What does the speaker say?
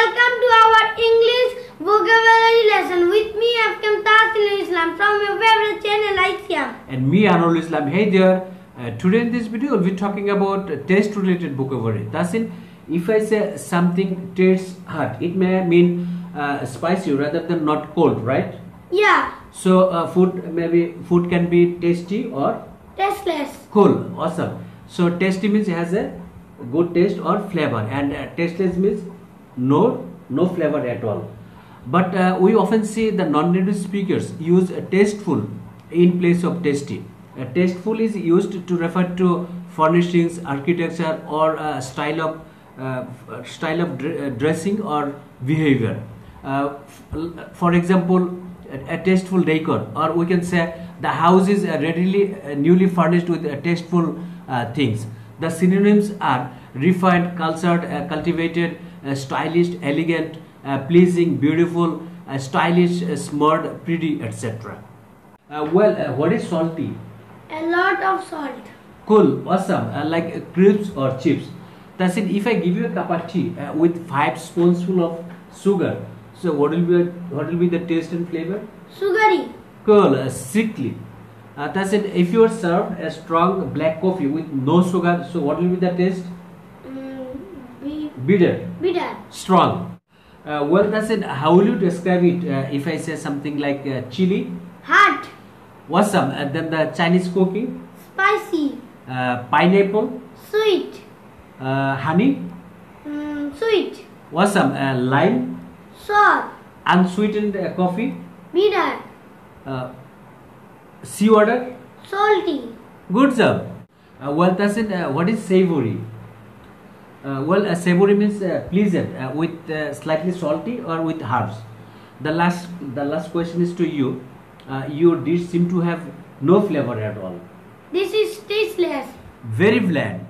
welcome to our English vocabulary lesson with me FKM Tahseen Islam from your favorite channel ICM. and me Anurul Islam. Hey there. Uh, today in this video we'll be talking about uh, taste related vocabulary. That's in if I say something tastes hot, it may mean uh, spicy rather than not cold, right? Yeah, So uh, food maybe food can be tasty or tasteless. cool. Awesome. So tasty means it has a good taste or flavor, and uh, tasteless means no no flavor at all. But uh, we often see the non-native speakers use uh, tasteful in place of tasty. Uh, tasteful is used to refer to furnishings, architecture, or uh, style of uh, style of uh, dressing or behavior. Uh, for example, a, a tasteful decor, or we can say the house is readily newly furnished with tasteful things. The synonyms are refined, cultured, cultivated, stylish, elegant, uh, pleasing, beautiful, uh, stylish, uh, smart, pretty, etc. Well, uh, what is salty? A lot of salt. Cool, awesome, like crisps or chips. That's it. If I give you a cup of tea with five spoonsful of sugar, so what will be what will be the taste and flavor? Sugary. Cool, uh, sickly. Uh, that's it. If you are served a strong black coffee with no sugar, so what will be the taste? Bitter, bitter. strong. Uh, well, that's it. How will you describe it? Uh, if I say something like uh, chili, Hot. awesome. And then the Chinese cooking, Spicy. uh, pineapple, Sweet. uh, honey, Mm, sweet. awesome. Uh, lime, Sour. unsweetened uh, coffee, Bitter. uh, seawater. Salty. Good job. Uh, well, that's it. Uh, what is savory? Uh, well, uh, savory means uh, pleasant uh, with uh, slightly salty or with herbs. The last, the last question is to you. Uh, your dish seem to have no flavor at all. This is tasteless. Very bland.